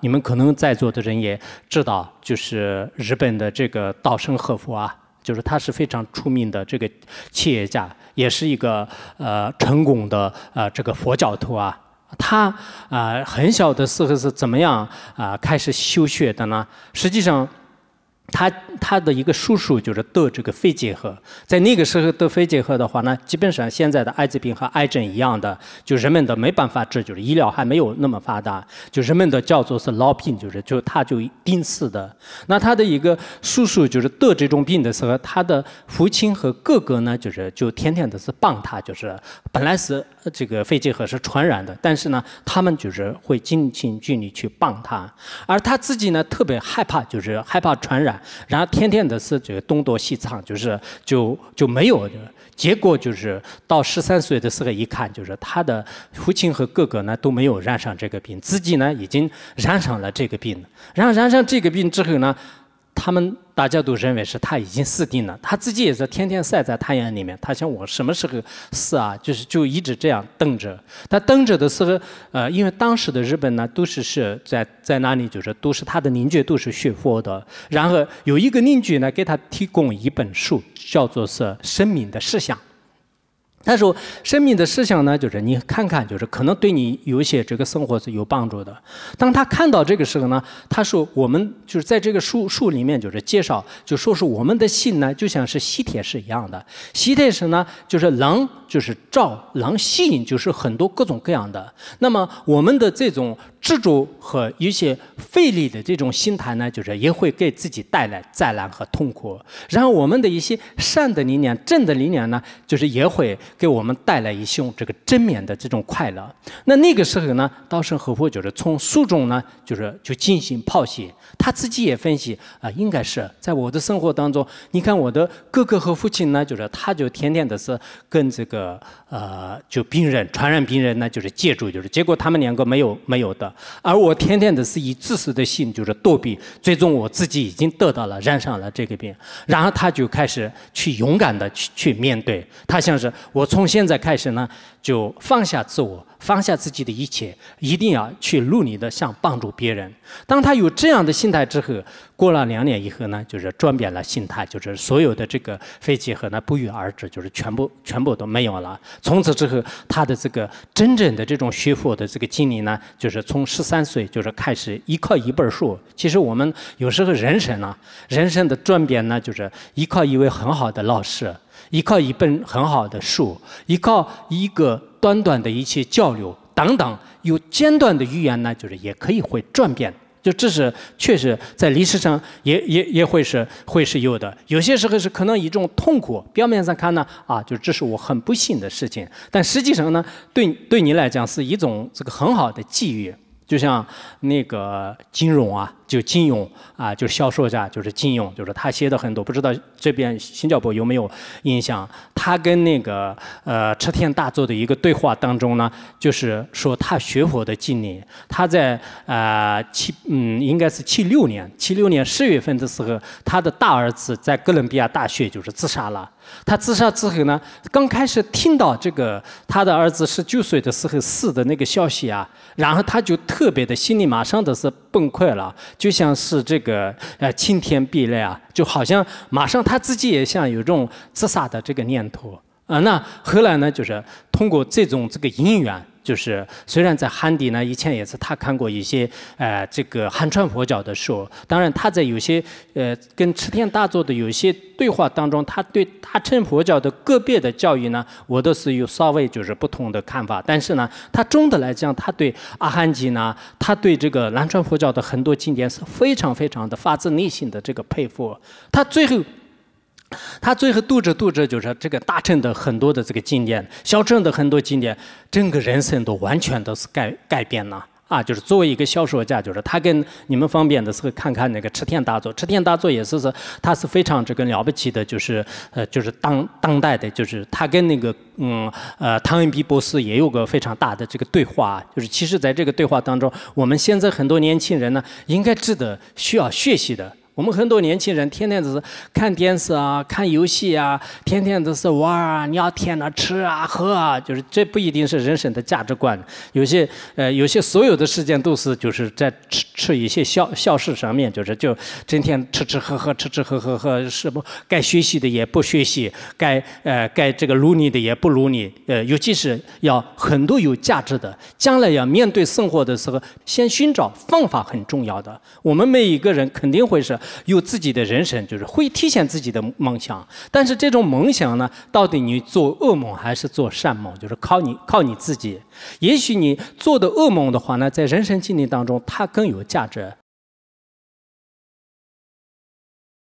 你们可能在座的人也知道，就是日本的这个稻盛和夫啊，就是他是非常出名的这个企业家，也是一个呃成功的呃这个佛教徒啊。他啊很小的时候是怎么样啊开始修学的呢？实际上。他他的一个叔叔就是得这个肺结核，在那个时候得肺结核的话呢，基本上现在的艾滋病和癌症一样的，就人们都没办法治，就是医疗还没有那么发达，就人们都叫做是老病，就是就他就病死的。那他的一个叔叔就是得这种病的时候，他的父亲和哥哥呢，就是就天天都是帮他，就是本来是这个肺结核是传染的，但是呢，他们就是会尽心尽力去帮他，而他自己呢特别害怕，就是害怕传染。然后天天的是这个东躲西藏，就是就就没有。结果就是到十三岁的时候一看，就是他的父亲和哥哥呢都没有染上这个病，自己呢已经染上了这个病。然后染上这个病之后呢。他们大家都认为是他已经死定了，他自己也是天天晒在太阳里面。他想我什么时候死啊？就是就一直这样等着。他等着的时候，呃，因为当时的日本呢，都是是在在那里，就是都是他的邻居都是学佛的。然后有一个邻居呢，给他提供一本书，叫做是《生命的事项》。他说：“生命的思想呢，就是你看看，就是可能对你有一些这个生活是有帮助的。当他看到这个时候呢，他说：我们就是在这个书书里面就是介绍，就说是我们的心呢，就像是吸铁石一样的。吸铁石呢，就是能就是照，能吸引，就是很多各种各样的。那么我们的这种。”执着和一些费力的这种心态呢，就是也会给自己带来灾难和痛苦。然后我们的一些善的力量、正的力量呢，就是也会给我们带来一种这个正面的这种快乐。那那个时候呢，稻盛和夫就是从书中呢，就是就进行剖析。他自己也分析啊，应该是在我的生活当中，你看我的哥哥和父亲呢，就是他就天天的是跟这个呃，就病人传染病人呢，就是接触，就是结果他们两个没有没有的。而我天天的是以自私的心就是躲避，最终我自己已经得到了染上了这个病，然后他就开始去勇敢的去去面对，他像是我从现在开始呢就放下自我。放下自己的一切，一定要去努力的想帮助别人。当他有这样的心态之后，过了两年以后呢，就是转变了心态，就是所有的这个肺结核呢不约而至，就是全部全部都没有了。从此之后，他的这个真正的这种学佛的这个经历呢，就是从十三岁就是开始依靠一本书。其实我们有时候人生呢，人生的转变呢，就是依靠一位很好的老师，依靠一本很好的书，依靠一个。短短的一些交流等等，有简短的语言呢，就是也可以会转变，就这是确实在历史上也也也会是会是有的。有些时候是可能一种痛苦，表面上看呢，啊，就这是我很不幸的事情，但实际上呢，对对你来讲是一种这个很好的机遇。就像那个金融啊，就金融啊，就是小说家，就是金融，就是他写的很多。不知道这边新加坡有没有印象？他跟那个呃车田大作的一个对话当中呢，就是说他学佛的经历。他在呃七嗯，应该是七六年，七六年十月份的时候，他的大儿子在哥伦比亚大学就是自杀了。他自杀之后呢，刚开始听到这个他的儿子十九岁的时候死的那个消息啊，然后他就特别的心里马上的是崩溃了，就像是这个呃晴天霹雳啊，就好像马上他自己也像有这种自杀的这个念头啊。那后来呢，就是通过这种这个因缘。就是虽然在汉地呢，以前也是他看过一些呃这个汉传佛教的书，当然他在有些呃跟持天大作的有些对话当中，他对大乘佛教的个别的教育呢，我都是有稍微就是不同的看法。但是呢，他总的来讲，他对阿含经呢，他对这个南传佛教的很多经典是非常非常的发自内心的这个佩服。他最后。他最后读着读着，就是这个大乘的很多的这个经典，小乘的很多经典，整个人生都完全都是改改变了啊！就是作为一个小说家，就是他跟你们方便的时候看看那个池田大作，池田大作也是是，他是非常这个了不起的，就是呃，就是当当代的，就是他跟那个嗯呃汤恩比博士也有个非常大的这个对话，就是其实在这个对话当中，我们现在很多年轻人呢，应该值得需要学习的。我们很多年轻人天天只是看电视啊、看游戏啊，天天都是玩啊、聊天啊、吃啊、喝啊，就是这不一定是人生的价值观。有些呃，有些所有的时间都是就是在吃吃一些小小事上面，就是就整天吃吃喝喝、吃吃喝喝喝，是不该学习的也不学习，该呃该这个努力的也不努力。呃，尤其是要很多有价值的，将来要面对生活的时候，先寻找方法很重要的。我们每一个人肯定会是。有自己的人生，就是会体现自己的梦想。但是这种梦想呢，到底你做噩梦还是做善梦，就是靠你靠你自己。也许你做的噩梦的话呢，在人生经历当中它更有价值。